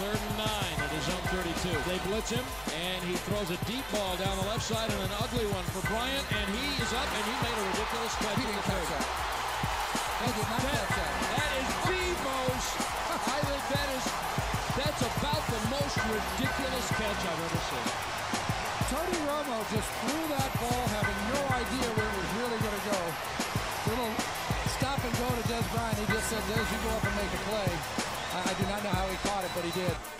third and nine at his own 32. They blitz him, and he throws a deep ball down the left side and an ugly one for Bryant, and he is up, and he made a ridiculous catch. He didn't catch that. He did not That, catch that. that is the most, I think that is, that's about the most ridiculous catch I've ever seen. Tony Romo just threw that ball having no idea where it was really going to go. Little stop and go to Dez Bryant. He just said, Dez, you go up and make a play. He did.